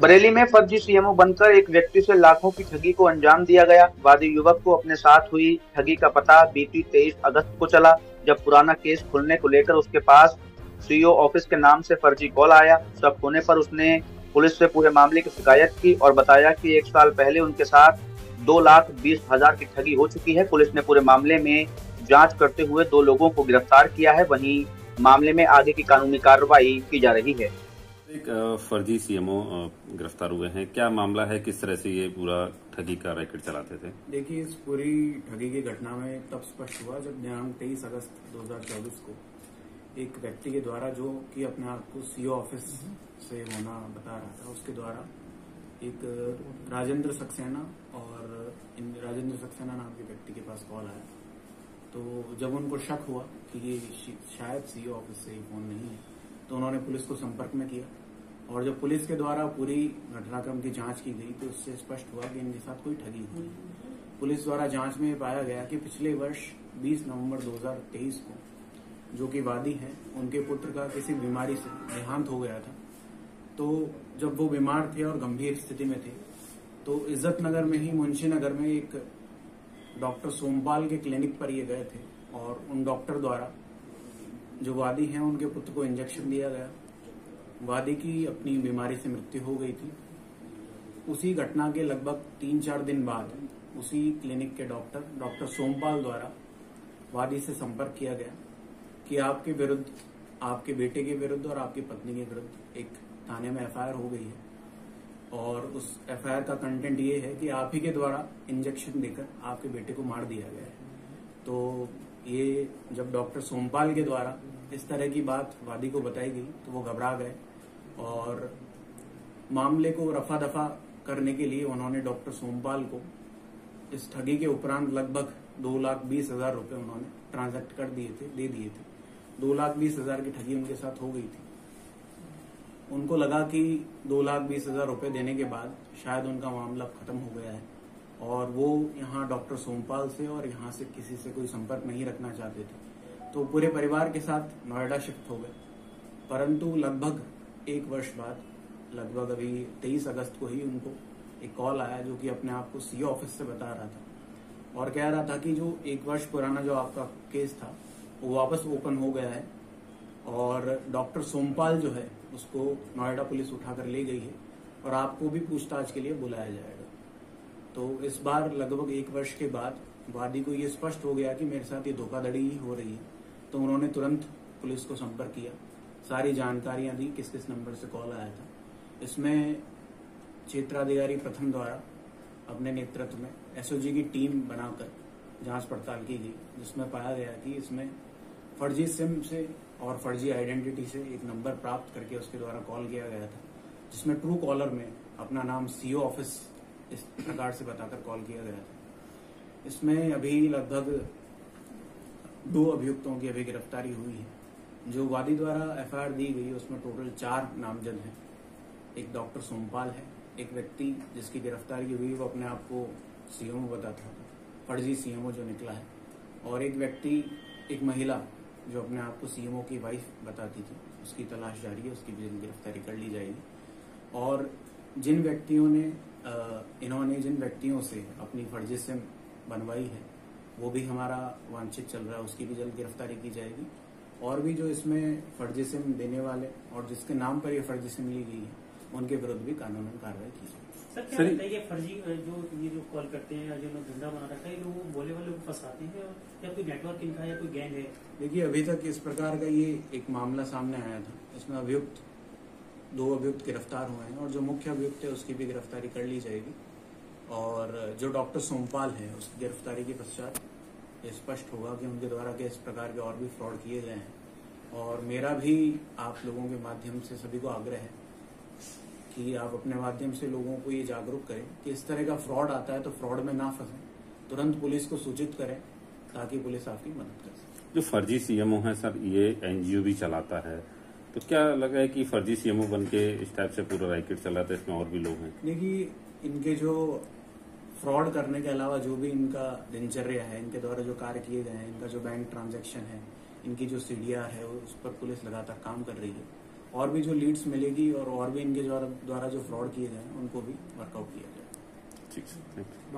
बरेली में फर्जी सीएमओ बनकर एक व्यक्ति से लाखों की ठगी को अंजाम दिया गया। वादी युवक को अपने साथ हुई ठगी का पता बीती 23 अगस्त को चला। जब पुराना केस खुलने को लेकर उसके पास सीईओ ऑफ़िस के नाम से फर्जी कॉल आया सब होने पर उसने पुलिस से पूरे मामले की शिकायत की और बताया कि एक साल पहले उनके साथ दो लाख बीस हज़ार की ठगी हो चुकी है। पुलिस ने पूरे मामले में जाँच करते हुए दो लोगों को गिरफ़्तार किया है। वहीं मामले में आगे की कानूनी कार्रवाई की जा रही है। एक फर्जी सीएमओ गिरफ़्तार हुए हैं। क्या मामला है? किस तरह से ये पूरा ठगी का रैकेट चलाते थे? देखिए, इस पूरी ठगी की घटना में तब स्पष्ट हुआ जब दिनांक तेईस अगस्त 2024 को एक व्यक्ति के द्वारा, जो कि अपने आप को सीओ ऑफ़िस से होना बता रहा था, उसके द्वारा एक राजेंद्र सक्सेना और राजेंद्र सक्सेना नाम के व्यक्ति के पास कॉल आया। तो जब उनको शक हुआ कि ये शायद सीओ ऑफ़िस से फ़ोन नहीं है तो उन्होंने पुलिस को संपर्क में किया। और जब पुलिस के द्वारा पूरी घटनाक्रम की जाँच की गई तो उससे स्पष्ट हुआ कि इनके साथ कोई ठगी हुई। पुलिस द्वारा जाँच में पाया गया कि पिछले वर्ष 20 नवंबर 2023 को जो कि वादी हैं, उनके पुत्र का किसी बीमारी से देहांत हो गया था। तो जब वो बीमार थे और गंभीर स्थिति में थे तो इज़्ज़त नगर में ही मुंशी नगर में एक डॉक्टर सोमपाल के क्लिनिक पर ये गए थे और उन डॉक्टर द्वारा जो वादी हैं, उनके पुत्र को इंजेक्शन दिया गया। वादी की अपनी बीमारी से मृत्यु हो गई थी। उसी घटना के लगभग तीन चार दिन बाद उसी क्लिनिक के डॉक्टर डॉक्टर सोमपाल द्वारा वादी से संपर्क किया गया कि आपके विरुद्ध, आपके बेटे के विरुद्ध और आपकी पत्नी के विरुद्ध एक थाने में एफआईआर हो गई है। और उस एफआईआर का कंटेंट ये है कि आप ही के द्वारा इंजेक्शन देकर आपके बेटे को मार दिया गया है। तो ये जब डॉक्टर सोमपाल के द्वारा इस तरह की बात वादी को बताई गई तो वो घबरा गए। और मामले को रफा दफ़ा करने के लिए उन्होंने डॉक्टर सोमपाल को इस ठगी के उपरांत लगभग दो लाख बीस हज़ार रुपये उन्होंने ट्रांजेक्ट कर दिए थे, दे दिए थे। दो लाख बीस हज़ार की ठगी उनके साथ हो गई थी। उनको लगा कि दो लाख बीस हज़ार रुपये देने के बाद शायद उनका मामला खत्म हो गया है और वो यहाँ डॉक्टर सोमपाल से और यहाँ से किसी से कोई संपर्क नहीं रखना चाहते थे। तो पूरे परिवार के साथ नोएडा शिफ्ट हो गए। परंतु लगभग एक वर्ष बाद, लगभग अभी तेईस अगस्त को ही उनको एक कॉल आया जो कि अपने आप को सीओ ऑफ़िस से बता रहा था। और कह रहा था कि जो एक वर्ष पुराना जो आपका केस था, वो वापस ओपन हो गया है और डॉक्टर सोमपाल जो है, उसको नोएडा पुलिस उठाकर ले गई है और आपको भी पूछताछ के लिए बुलाया जाएगा। तो इस बार लगभग एक वर्ष के बाद वादी को ये स्पष्ट हो गया कि मेरे साथ ये धोखाधड़ी ही हो रही है। तो उन्होंने तुरंत पुलिस को संपर्क किया। सारी जानकारियाँ दी, किस किस नंबर से कॉल आया था। इसमें क्षेत्राधिकारी प्रथम द्वारा अपने नेतृत्व में एसओजी की टीम बनाकर जाँच पड़ताल की गई, जिसमें पाया गया कि इसमें फर्जी सिम से और फर्जी आइडेंटिटी से एक नंबर प्राप्त करके उसके द्वारा कॉल किया गया था, जिसमें ट्रू कॉलर में अपना नाम सीओ ऑफ़िस इस प्रकार से बताकर कॉल किया गया था। इसमें अभी लगभग दो अभियुक्तों की अभी गिरफ्तारी हुई है। जो वादी द्वारा एफआईआर दी गई उसमें टोटल चार नामजद हैं। एक डॉक्टर सोमपाल है, एक व्यक्ति जिसकी गिरफ्तारी हुई, वो अपने आप को सीएमओ बताता था फर्जी सीएमओ जो निकला है। और एक व्यक्ति, एक महिला, जो अपने आप को सीएमओ की वाइफ बताती थी। उसकी तलाश जारी है, उसकी भी गिरफ्तारी कर ली जाएगी। और जिन व्यक्तियों ने इन्होंने जिन व्यक्तियों से अपनी फर्जी सिम बनवाई है, वो भी हमारा वांछित चल रहा है, उसकी भी जल्द गिरफ्तारी की जाएगी। और भी जो इसमें फर्जी सिम देने वाले और जिसके नाम पर ये फर्जी सिम ली गई है उनके विरुद्ध भी कानूनन कार्रवाई की जाएगी। सर क्या है ये फर्जी जो ये जो कॉल करते हैं या जो धंधा बना रखा है लोग बोले वाले को फंसाते हैं या कोई नेटवर्क इनका या कोई गैंग है? देखिए अभी तक इस प्रकार का ये एक मामला सामने आया था। इसमें अभियुक्त दो अभियुक्त गिरफ़्तार हुए हैं और जो मुख्य अभियुक्त है उसकी भी गिरफ्तारी कर ली जाएगी। और जो डॉक्टर सोमपाल है उसकी गिरफ्तारी के पश्चात ये स्पष्ट होगा कि उनके द्वारा किस प्रकार के और भी फ्रॉड किए गए हैं। और मेरा भी आप लोगों के माध्यम से सभी को आग्रह है कि आप अपने माध्यम से लोगों को ये जागरूक करें कि इस तरह का फ्रॉड आता है तो फ्रॉड में ना फंसे। तुरंत पुलिस को सूचित करें ताकि पुलिस आपकी मदद कर सके। जो फर्जी सीएमओ है सर ये एनजीओ भी चलाता है। तो क्या लगा है कि फर्जी सीएमओ बन के इस टाइप से पूरा रैकेट चलाता है इसमें और भी लोग हैं? देखिए इनके जो फ्रॉड करने के अलावा जो भी इनका दिनचर्या है इनके द्वारा जो कार्य किए गए हैं इनका जो बैंक ट्रांजेक्शन है इनकी जो सीडीआर है उस पर पुलिस लगातार काम कर रही है। और भी जो लीड्स मिलेगी और और भी इनके द्वारा द्वारा जो फ्रॉड किए गए हैं उनको भी वर्कआउट किया जाए। ठीक है थैंक यू